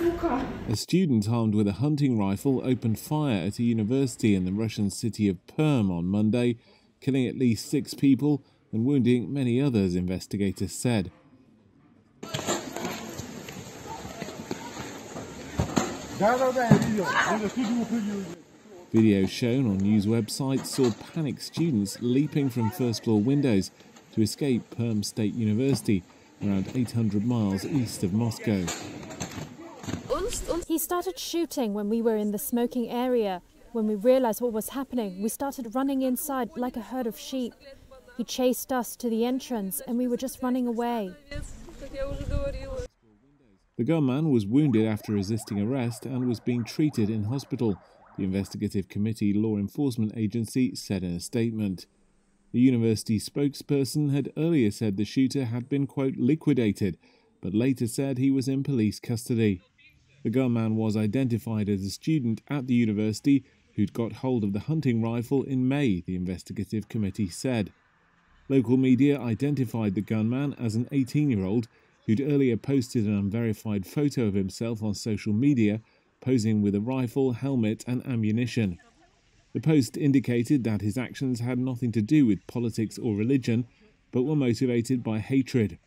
A student armed with a hunting rifle opened fire at a university in the Russian city of Perm on Monday, killing at least six people and wounding many others, investigators said. Videos shown on news websites saw panicked students leaping from first floor windows to escape Perm State University, around 800 miles east of Moscow. He started shooting when we were in the smoking area. When we realized what was happening, we started running inside like a herd of sheep. He chased us to the entrance and we were just running away. The gunman was wounded after resisting arrest and was being treated in hospital, the Investigative Committee Law Enforcement Agency said in a statement. The university spokesperson had earlier said the shooter had been, quote, liquidated, but later said he was in police custody. The gunman was identified as a student at the university who'd got hold of the hunting rifle in May, the investigative committee said. Local media identified the gunman as an 18 year old who'd earlier posted an unverified photo of himself on social media, posing with a rifle, helmet, and ammunition. The post indicated that his actions had nothing to do with politics or religion, but were motivated by hatred.